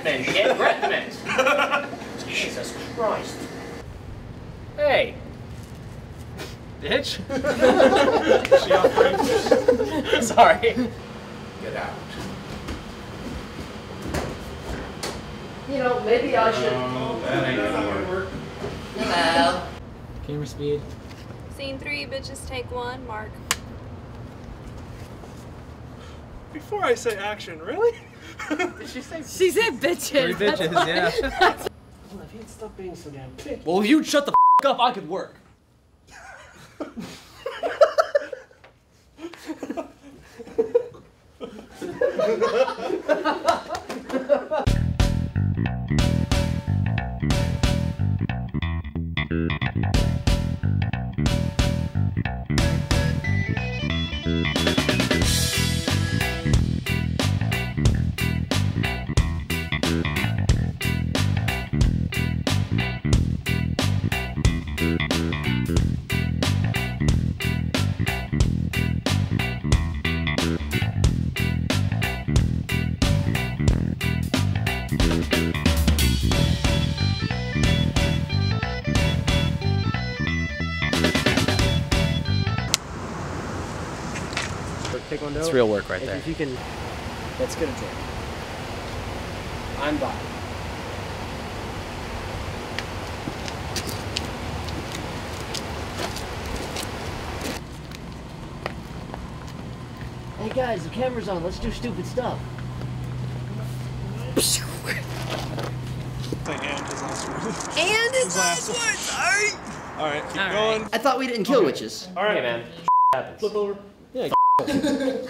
Retmond, kid, Retmond. Jesus Christ. Hey. Bitch. She out. Sorry. Get out. You know, maybe I should. Oh, that ain't gonna work. Hello. Camera speed. Scene three, bitches take one. Mark. Before I say action, really? she say She said bitches. Three bitches, yeah. Well, if you'd stop being so damn bitch. well, if you'd shut the f up, I could work. Take one That's real work right there. If you can, let's get a drink. I'm by. Hey guys, the camera's on. Let's do stupid stuff. Say and his last word. And his last last words. All right, keep going. I thought we didn't kill witches. All right, Hey man, happens. flip over. ハハハハ!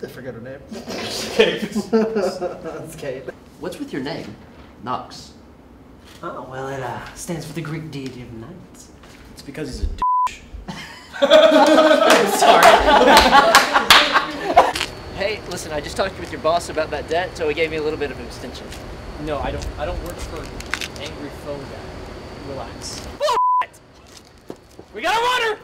I forgot her name. That's Kate. What's with your name? Nox. Oh well, it uh, stands for the Greek deity of night. It's because he's a a d- Hey, listen, I just talked with your boss about that debt, so he gave me a little bit of an extension. No, I don't. I don't work for angry phone guy. Relax. We got a runner.